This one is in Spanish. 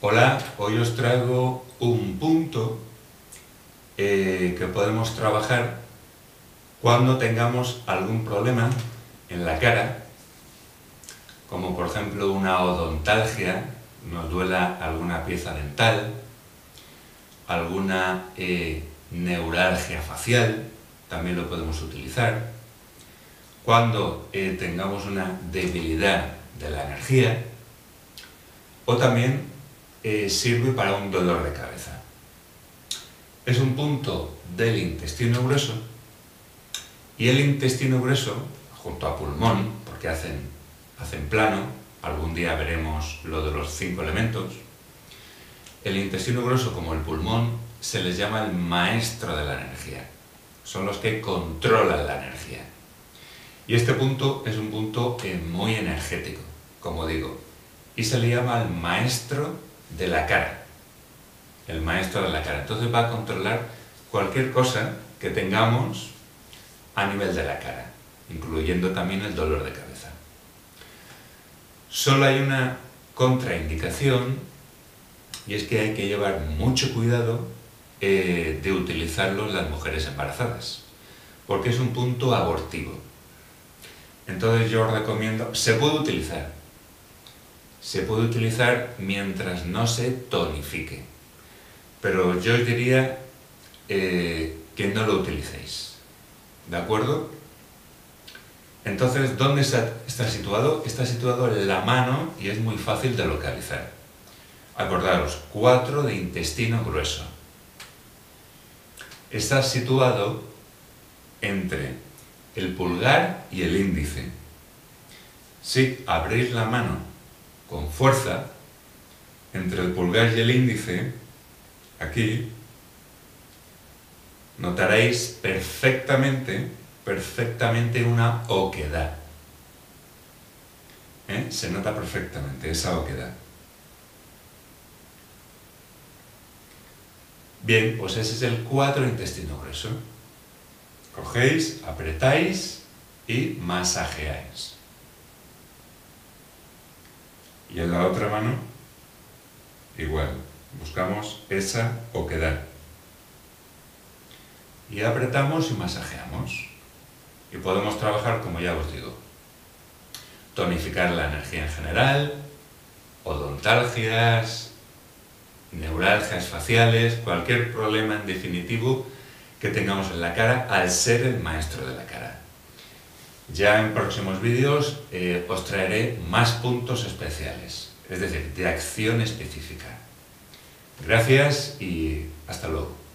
Hola, hoy os traigo un punto eh, que podemos trabajar cuando tengamos algún problema en la cara, como por ejemplo una odontalgia, nos duela alguna pieza dental, alguna eh, neuralgia facial, también lo podemos utilizar, cuando eh, tengamos una debilidad de la energía, o también eh, sirve para un dolor de cabeza. Es un punto del intestino grueso y el intestino grueso, junto a pulmón, porque hacen, hacen plano, algún día veremos lo de los cinco elementos, el intestino grueso como el pulmón se les llama el maestro de la energía. Son los que controlan la energía. Y este punto es un punto eh, muy energético, como digo, y se le llama el maestro de la cara. El maestro de la cara. Entonces va a controlar cualquier cosa que tengamos a nivel de la cara, incluyendo también el dolor de cabeza. Solo hay una contraindicación y es que hay que llevar mucho cuidado eh, de utilizarlo las mujeres embarazadas, porque es un punto abortivo. Entonces yo os recomiendo, se puede utilizar, se puede utilizar mientras no se tonifique. Pero yo os diría eh, que no lo utilicéis. ¿De acuerdo? Entonces, ¿dónde está, situado? Está situado en la mano y es muy fácil de localizar. Acordaros, 4 de intestino grueso. Está situado entre el pulgar y el índice. Si abrís la mano con fuerza entre el pulgar y el índice, aquí, notaréis perfectamente, perfectamente una oquedad. ¿Eh? Se nota perfectamente esa oquedad. Bien, pues ese es el 4 intestino grueso. Cogéis, apretáis y masajeáis. Y en la otra mano, igual, buscamos esa oquedad. Y apretamos y masajeamos. Y podemos trabajar, como ya os digo, tonificar la energía en general, odontalgias, neuralgias faciales, cualquier problema en definitivo que tengamos en la cara al ser el maestro de la cara. Ya en próximos vídeos eh, os traeré más puntos especiales, es decir, de acción específica. Gracias y hasta luego.